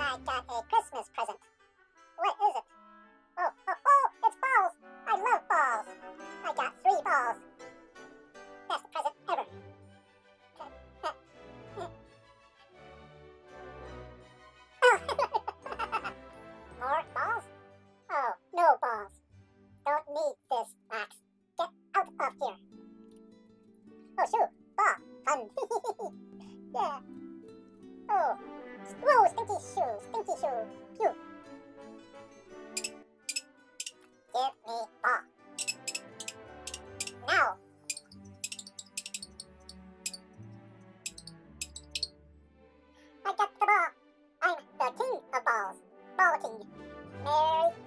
I got a Christmas present. What is it? Oh, oh, oh, it's balls! I love balls! I got three balls. Best present ever. More balls? Oh, no balls. Don't need this, Max. Get out of here. Oh, shoot. Ball. Fun. yeah. Whoa, stinky shoe. Stinky shoe. Phew. Give me ball. Now. I got the ball. I'm the king of balls. Ball king. Merry